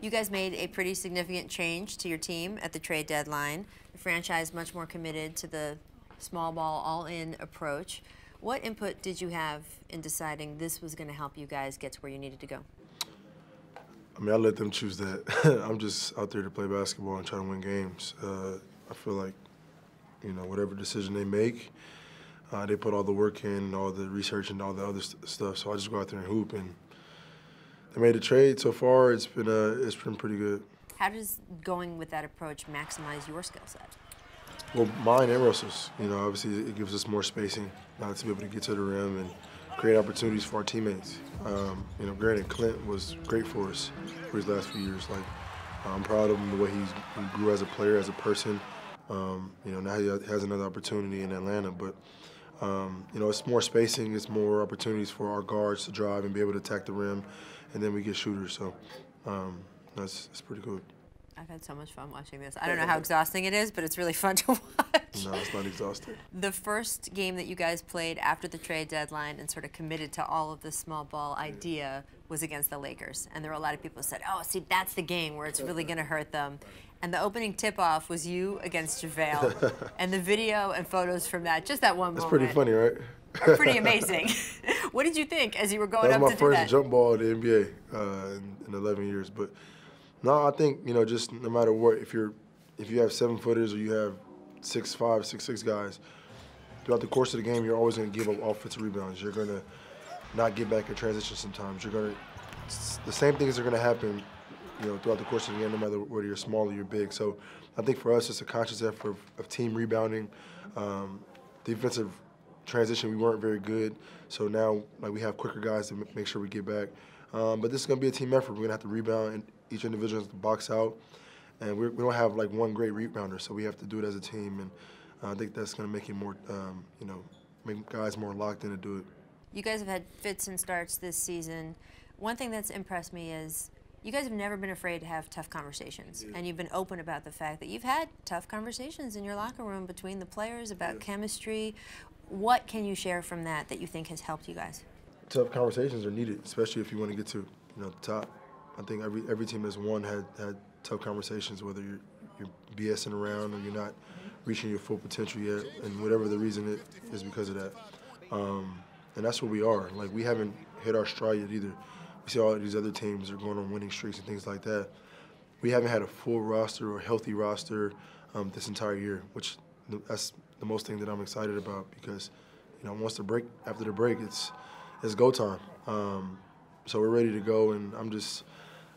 You guys made a pretty significant change to your team at the trade deadline. The franchise much more committed to the small ball, all-in approach. What input did you have in deciding this was going to help you guys get to where you needed to go? I mean, I let them choose that. I'm just out there to play basketball and try to win games. Uh, I feel like, you know, whatever decision they make, uh, they put all the work in, all the research, and all the other st stuff. So I just go out there and hoop. And they made a trade so far. It's been uh, it's been pretty good. How does going with that approach maximize your skill set? Well, mine and Russell's. You know, obviously it gives us more spacing uh, to be able to get to the rim and create opportunities for our teammates. Um, you know, granted, Clint was great for us for his last few years. Like, I'm proud of him the way he's, he grew as a player, as a person. Um, you know, now he has another opportunity in Atlanta, but um, you know, it's more spacing, it's more opportunities for our guards to drive and be able to attack the rim, and then we get shooters. So um, that's, that's pretty cool. I've had so much fun watching this. I don't know how exhausting it is, but it's really fun to watch. No, it's not exhausting. The first game that you guys played after the trade deadline and sort of committed to all of the small ball idea was against the Lakers. And there were a lot of people who said, oh, see, that's the game where it's really going to hurt them. And the opening tip-off was you against JaVale. and the video and photos from that, just that one That's moment. pretty funny, right? are pretty amazing. what did you think as you were going that up was to my first jump ball in the NBA uh, in, in 11 years. But no, I think you know, just no matter what, if you're if you have seven footers or you have six five, six six guys, throughout the course of the game, you're always going to give up offensive rebounds. You're going to not get back in transition sometimes. You're going to the same things are going to happen, you know, throughout the course of the game, no matter whether you're small or you're big. So I think for us, it's a conscious effort of, of team rebounding, um, defensive transition. We weren't very good, so now like we have quicker guys to make sure we get back. Um, but this is going to be a team effort. We're going to have to rebound, and each individual has to box out, and we're, we don't have like one great rebounder, so we have to do it as a team. And uh, I think that's going to make it more, um, you know, make guys more locked in to do it. You guys have had fits and starts this season. One thing that's impressed me is you guys have never been afraid to have tough conversations, and you've been open about the fact that you've had tough conversations in your locker room between the players about chemistry. What can you share from that that you think has helped you guys? tough conversations are needed, especially if you want to get to you know the top. I think every every team that's won had had tough conversations, whether you're you're BSing around or you're not reaching your full potential yet, and whatever the reason it is because of that. Um, and that's what we are. Like we haven't hit our stride yet either. We see all these other teams are going on winning streaks and things like that. We haven't had a full roster or healthy roster um, this entire year, which that's the most thing that I'm excited about because you know once the break after the break, it's it's go time. Um, so we're ready to go, and I'm just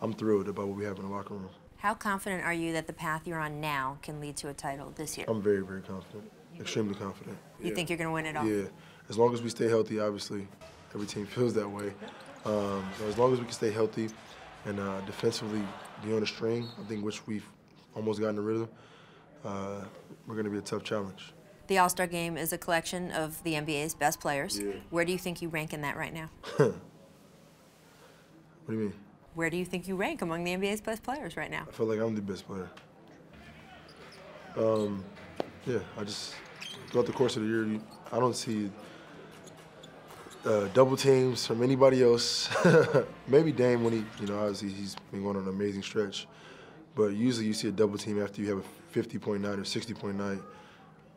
I'm thrilled about what we have in the locker room. How confident are you that the path you're on now can lead to a title this year? I'm very very confident, extremely confident. you think you're going to win it all? Yeah, as long as we stay healthy, obviously, every team feels that way. Um, so as long as we can stay healthy and uh, defensively be on the string, I think which we've almost gotten rid of, uh, we're going to be a tough challenge. The All Star game is a collection of the NBA's best players. Yeah. Where do you think you rank in that right now? What do you mean? Where do you think you rank among the NBA's best players right now? I feel like I'm the best player. Um, yeah, I just throughout the course of the year, I don't see uh, double teams from anybody else. Maybe Dame when he, you know, obviously he's been going on an amazing stretch. But usually you see a double team after you have a 50.9 or 60.9.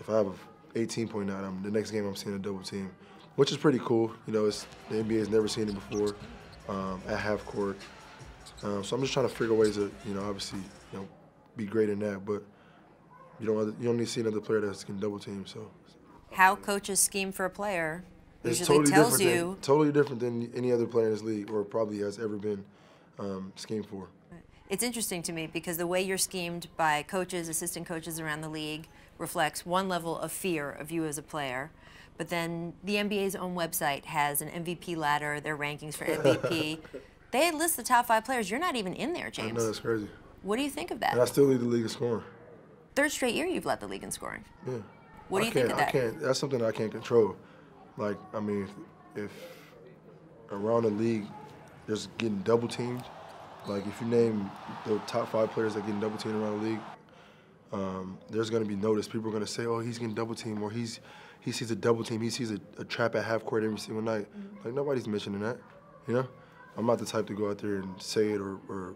If I have a 18.9, I'm, the next game I'm seeing a double team, which is pretty cool. You know, it's, the NBA has never seen it before um, at half court. Um, so I'm just trying to figure ways to, you know, obviously, you know, be great in that. But you don't, you don't need to see another player that's can double team. So How coaches scheme for a player it's usually totally tells you. Than, totally different than any other player in this league, or probably has ever been um, schemed for. It's interesting to me because the way you're schemed by coaches, assistant coaches around the league reflects one level of fear of you as a player. But then the NBA's own website has an MVP ladder, their rankings for MVP. they list the top five players. You're not even in there, James. I know that's crazy, What do you think of and I still lead the league in scoring. Third straight year you've led the league in scoring. Yeah. What do I you think of that? I can't. That's something I can't control. Like, I mean, if, if around the league, there's getting double teamed. Like, if you name the top five players that getting double teamed around the league, um, there's going to be notice. People are going to say, "Oh, he's getting double teamed," or "He's he sees a double team. He sees a, a trap at half court every single night." Like, nobody's mentioning that. You know, I'm not the type to go out there and say it or, or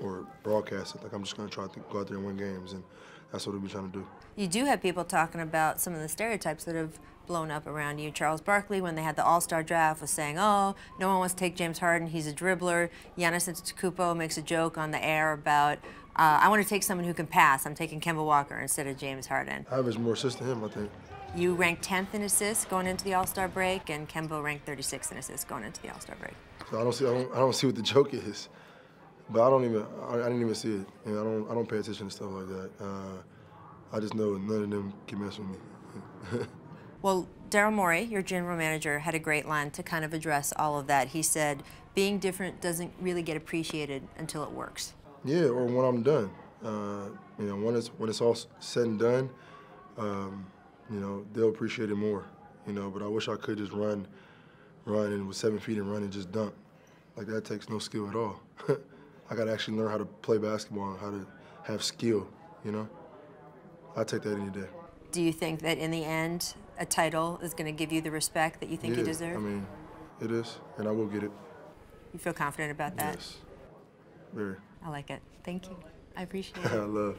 or broadcast it. Like I'm just gonna try to go out there and win games, and that's what we'll be trying to do. You do have people talking about some of the stereotypes that have blown up around you. Charles Barkley, when they had the All-Star draft, was saying, "Oh, no one wants to take James Harden. He's a dribbler." Giannis Antetokounmpo makes a joke on the air about, uh, "I want to take someone who can pass. I'm taking Kemba Walker instead of James Harden." I average more assists than him, I think. You ranked 10th in assists going into the All-Star break, and Kemba ranked 36th in assists going into the All-Star break. So I don't see. I don't, I don't see what the joke is, but I don't even. I, I didn't even see it. I don't. I don't pay attention to stuff like that. Uh, I just know none of them can mess with me. Well, Daryl Morey, your general manager, had a great line to kind of address all of that. He said, being different doesn't really get appreciated until it works. Yeah, or when I'm done. Uh, you know, when it's when it's all said and done, um, you know, they'll appreciate it more. You know, but I wish I could just run, run and with seven feet and run and just dunk. Like that takes no skill at all. I got to actually learn how to play basketball and how to have skill. You know, I take that any day. Do you think that in the end, a title is going to give you the respect that you think yeah, you deserve? I mean, it is, and I will get it. You feel confident about that? Yes. Very. I like it. Thank you. I appreciate it. I love.